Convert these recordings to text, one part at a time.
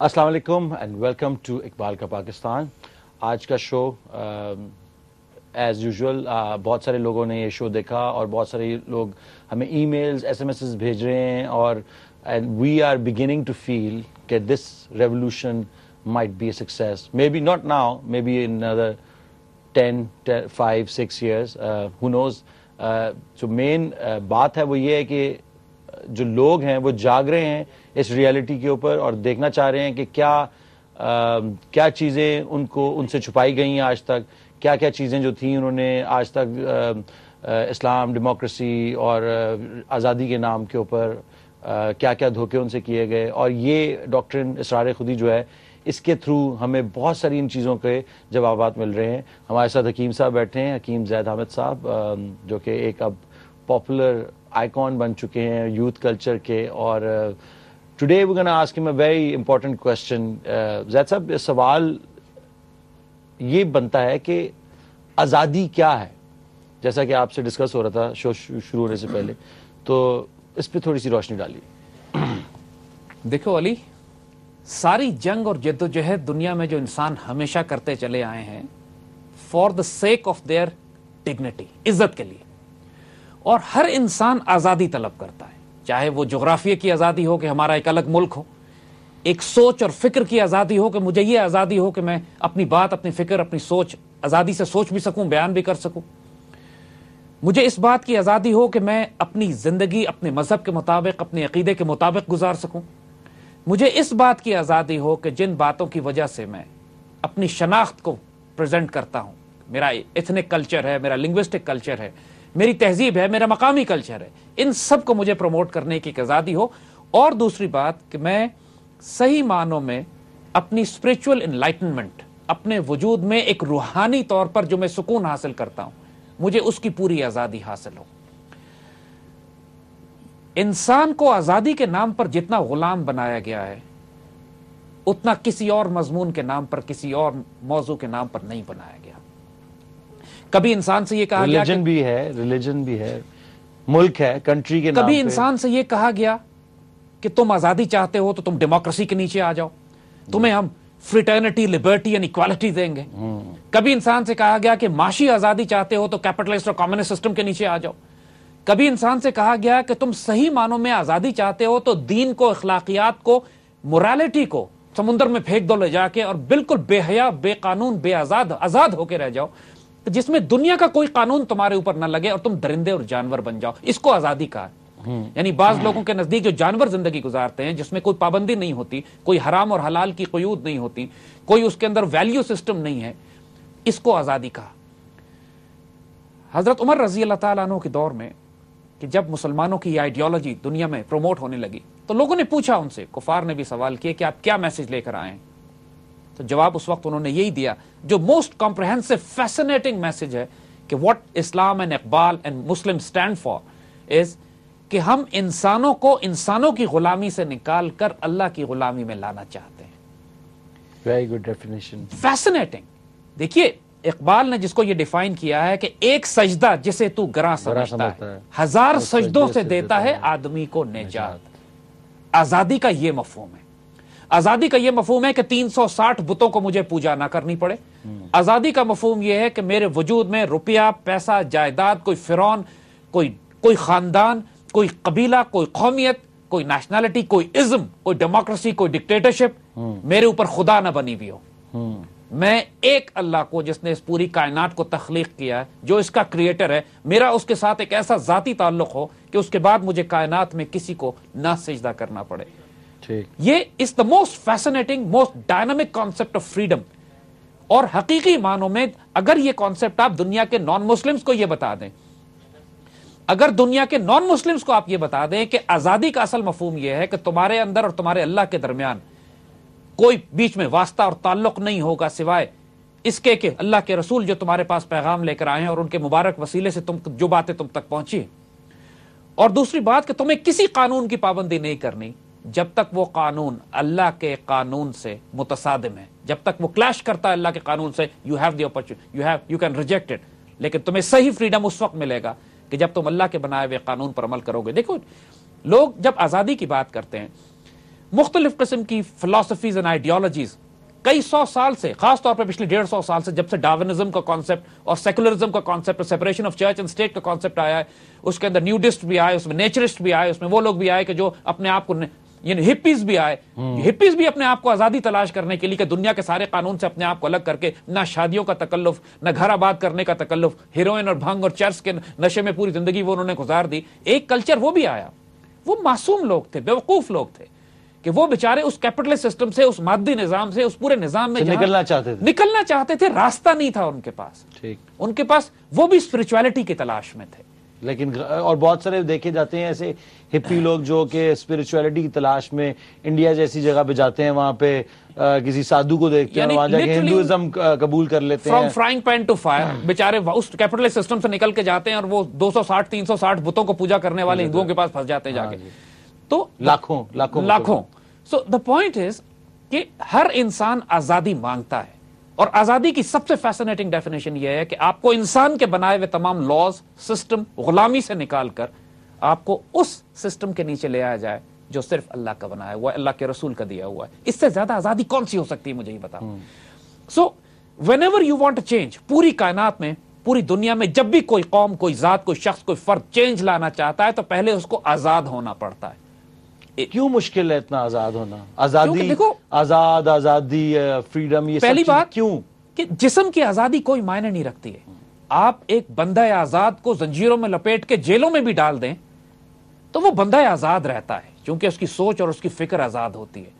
अस्सलाम वालेकुम and welcome to Iqbal का पाकिस्तान आज का शो एज यूजुअल बहुत सारे लोगों ने ये शो देखा और बहुत सारे लोग हमें ईमेल्स एसएमएस भेज रहे हैं और and we are beginning to feel कि this revolution might be maybe not now maybe in another 10, 10 5 6 years uh, who knows? Uh, जो मेन बात है वो ये है कि जो लोग हैं वो जाग रहे हैं इस रियलिटी के ऊपर और देखना चाह रहे हैं कि क्या आ, क्या चीज़ें उनको उनसे छुपाई गई हैं आज तक क्या क्या चीज़ें जो थी उन्होंने आज तक आ, इस्लाम डेमोक्रेसी और आज़ादी के नाम के ऊपर क्या क्या धोखे उनसे किए गए। और ये डॉक्टर इसरार खुदी जो है इसके थ्रू हमें बहुत सारी इन चीज़ों के जवाब मिल रहे हैं। हमारे साथ हकीम साहब बैठे हैं हकीम जैद हामिद साहब जो कि एक अब पॉपुलर आइकॉन बन चुके हैं यूथ कल्चर के और today we gonna ask him a very important question Zaid साहब सवाल ये बनता है कि आज़ादी क्या है जैसा कि आपसे डिस्कस हो रहा था शो शुरू होने से पहले तो इस पर थोड़ी सी रोशनी डाली देखो अली सारी जंग और जद्दोजहद दुनिया में जो इंसान हमेशा करते चले आए हैं for the sake of their dignity इज़्ज़त के लिए और हर इंसान आज़ादी तलब करता है। चाहे वो जोग्राफिया की आज़ादी हो कि हमारा एक अलग मुल्क हो, एक सोच और फ़िक्र की आज़ादी हो कि मुझे ये आज़ादी हो कि मैं अपनी बात, अपनी फ़िक्र, अपनी सोच, आज़ादी से सोच भी सकूँ, बयान भी कर सकूँ। मुझे इस बात की आज़ादी हो कि मैं अपनी ज़िंदगी, अपने मज़हब के मुताबिक, अपने अकीदे के मुताबिक गुजार सकूँ। मुझे इस बात की आज़ादी हो कि जिन बातों की वजह से मैं अपनी शनाख्त को प्रेजेंट करता हूँ। मेरा इथनिक कल्चर है, मेरा लिंग्विस्टिक कल्चर है मेरी तहजीब है, मेरा मकामी कल्चर है। इन सबको मुझे प्रमोट करने की आज़ादी हो। और दूसरी बात कि मैं सही मानों में अपनी स्पिरिचुअल इनलाइटनमेंट अपने वजूद में एक रूहानी तौर पर जो मैं सुकून हासिल करता हूँ, मुझे उसकी पूरी आज़ादी हासिल हो। इंसान को आज़ादी के नाम पर जितना गुलाम बनाया गया है, उतना किसी और मजमून के नाम पर, किसी और मौजू के नाम पर नहीं बनाया गया। कभी इंसान से ये कहा गया रिलीजन भी है रिलीजन भी है। मुल्क है कंट्री के कभी इंसान से ये कहा गया कि तुम आज़ादी चाहते हो तो तुम डेमोक्रेसी के नीचे आ जाओ। तुम्हें हम फ्रिटर्निटी लिबर्टी एंड इक्वालिटी देंगे। हम्म। कभी इंसान से कहा गया कि माशी आज़ादी चाहते हो तो कैपिटलिस्ट और कम्युनिस्ट सिस्टम के नीचे आ जाओ। कभी इंसान से कहा गया कि तुम सही मानों में आज़ादी चाहते हो तो दीन को अखलाकियात को मोरालिटी को समुद्र में फेंक दो ले जाके और बिल्कुल बेहया बेकानून बेआजाद आज़ाद होकर रह जाओ। जिसमें दुनिया का कोई कानून तुम्हारे ऊपर न लगे और तुम दरिंदे और जानवर बन जाओ। इसको आज़ादी का हम्म। यानी बाज लोगों के नज़दीक जो जानवर ज़िंदगी गुजारते हैं जिसमें कोई पाबंदी नहीं होती कोई हराम और हलाल की कयूद नहीं होती कोई उसके अंदर वैल्यू सिस्टम नहीं है इसको आज़ादी कहा। हज़रत उमर रज़ी अल्लाह के दौर में कि जब मुसलमानों की आइडियोलॉजी दुनिया में प्रमोट होने लगी तो लोगों ने पूछा उनसे कुफार ने भी सवाल किया कि आप क्या मैसेज लेकर आए तो जवाब उस वक्त उन्होंने यही दिया जो मोस्ट कॉम्प्रहेंसिव फैसिनेटिंग मैसेज है कि what Islam and Iqbal and Muslim stand for is कि हम इंसानों को इंसानों की गुलामी से निकाल कर अल्लाह की गुलामी में लाना चाहते हैं। वेरी गुड डेफिनेशन फैसिनेटिंग देखिए इकबाल ने जिसको ये डिफाइन किया है कि एक सजदा जिसे तू गरा समझता समझता है है। हज़ार सजदों से देता है आदमी को निजात। आज़ादी का ये मफहूम है। आज़ादी का यह मफहूम है कि 360 बुतों को मुझे पूजा ना करनी पड़े। आज़ादी का मफहम यह है कि मेरे वजूद में रुपया, पैसा, जायदाद, कोई फिरौन, कोई कोई खानदान, कोई कबीला, कोई कौमियत, कोई नेशनैलिटी कोई इज्म कोई डेमोक्रेसी कोई डिक्टेटरशिप मेरे ऊपर खुदा ना बनी हुई हो। मैं एक अल्लाह को जिसने इस पूरी कायनात को तख्लीक किया है, जो इसका क्रिएटर है, मेरा उसके साथ एक ऐसा जाती ताल्लुक हो कि उसके बाद मुझे कायनात में किसी को ना सजदा करना पड़े। ये is the most fascinating most dynamic concept of freedom और हकीकी मानों में अगर ये कॉन्सेप्ट आप दुनिया के नॉन मुस्लिम्स को ये बता दें, अगर दुनिया के नॉन मुस्लिम्स को आप ये बता दें कि आज़ादी का असल मफहूम यह है कि तुम्हारे अंदर और तुम्हारे अल्लाह के दरमियान कोई बीच में वास्ता और ताल्लुक नहीं होगा सिवाय इसके कि अल्लाह के रसूल जो तुम्हारे पास पैगाम लेकर आए हैं और उनके मुबारक वसीले से तुम, जो बातें तुम तक पहुँची और दूसरी बात कि तुम्हें किसी कानून की पाबंदी नहीं करनी। जब तक वो कानून अल्लाह के कानून से मुतसादिम है, जब तक वो क्लैश करता है अल्लाह के कानून से you have the opportunity you have you can reject it लेकिन तुम्हें सही फ्रीडम उस वक्त मिलेगा कि जब तुम अल्लाह के बनाए हुए कानून पर अमल करोगे। देखो, लोग जब आज़ादी की बात करते हैं, मुख्तलिफ़ किस्म की फिलोसफीज एंड आइडियोलॉजीज कई सौ साल से, खासतौर पर पिछले डेढ़ सौ साल से, जब से डाविनिज्म का कॉन्सेप्ट और सेकुलरिज्म का concept separation of church and state का कॉन्सेप्ट आया है, उसके अंदर न्यूडिस्ट भी आए, उसमें नेचरिस्ट भी आए, उसमें वो लोग भी आए कि जो अपने आप को यानी हिप्पीज भी आए। हिप्पीज भी अपने आप को आज़ादी तलाश करने के लिए कि दुनिया के सारे कानून से अपने आप को अलग करके ना शादियों का तकल्लुफ ना घर आबाद करने का तकल्लुफ हीरोइन और भंग और चर्च के नशे में पूरी ज़िंदगी वो उन्होंने गुजार दी। एक कल्चर वो भी आया। वो मासूम लोग थे बेवकूफ़ लोग थे कि वो बेचारे उस कैपिटलिस्ट सिस्टम से उस मादी निज़ाम से उस पूरे निज़ाम में निकलना चाहते थे। निकलना चाहते थे रास्ता नहीं था उनके पास। ठीक। उनके पास वो भी स्पिरिचुअलिटी की तलाश में थे। लेकिन और बहुत सारे देखे जाते हैं ऐसे हिप्पी लोग जो कि स्पिरिचुअलिटी की तलाश में इंडिया जैसी जगह पे जाते हैं वहाँ पे आ, किसी साधु को देखते हैं वहाँ जाके हिंदुइज्म कबूल कर लेते हैं। फ्राइंग पैन टू फायर बेचारे उस कैपिटलिस्ट सिस्टम से निकल के जाते हैं और वो 260 360 बुतों को पूजा करने वाले हिंदुओं के पास फंस जाते हैं जाके। हाँ तो लाखों लाखों लाखों। सो द पॉइंट इज़ कि हर इंसान आज़ादी माँगता है। और आज़ादी की सबसे फैसिनेटिंग डेफिनेशन यह है कि आपको इंसान के बनाए हुए तमाम लॉज सिस्टम गुलामी से निकालकर आपको उस सिस्टम के नीचे ले आया जाए जो सिर्फ़ अल्लाह का बनाया हुआ है अल्लाह के रसूल का दिया हुआ है। इससे ज़्यादा आज़ादी कौन सी हो सकती है मुझे ही बताओ। So whenever you want change पूरी कायनात में पूरी दुनिया में जब भी कोई कौम कोई जात कोई शख्स कोई फर्द चेंज लाना चाहता है तो पहले उसको आज़ाद होना पड़ता है। क्यों मुश्किल है इतना आज़ाद होना? आज़ादी देखो आज़ाद आज़ादी फ्रीडम ये पहली बात क्यों? कि जिसम की आज़ादी कोई मायने नहीं रखती है। आप एक बंदा आज़ाद को जंजीरों में लपेट के जेलों में भी डाल दें तो वो बंदा आज़ाद रहता है क्योंकि उसकी सोच और उसकी फ़िक्र आज़ाद होती है।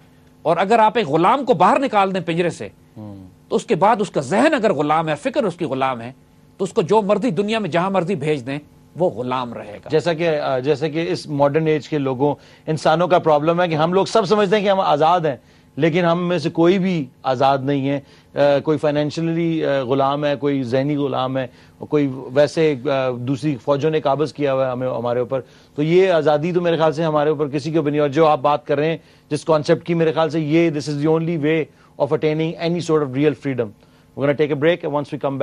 और अगर आप एक गुलाम को बाहर निकाल दें पिंजरे से तो उसके बाद उसका जहन अगर गुलाम है फ़िक्र उसकी गुलाम है तो उसको जो मर्ज़ी दुनिया में जहाँ मर्ज़ी भेज दें वो गुलाम रहेगा। जैसा कि जैसे कि इस मॉडर्न एज के लोगों इंसानों का प्रॉब्लम है कि हम लोग सब समझते हैं कि हम आज़ाद हैं लेकिन हम में से कोई भी आज़ाद नहीं है। आ, कोई फाइनेंशियली गुलाम है कोई जहनी गुलाम है कोई वैसे दूसरी फौजों ने काबज किया हुआ है हमें हमारे ऊपर। तो ये आज़ादी तो मेरे ख्याल से हमारे ऊपर किसी के भी नहीं और जो आप बात कर रहे हैं जिस कॉन्सेप्ट की मेरे ख्याल से ये this is the only way of attaining any sort of real freedom We're going to take a break, and once we come.